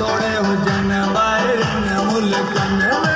थोड़े हुजन वारे न मुल्कन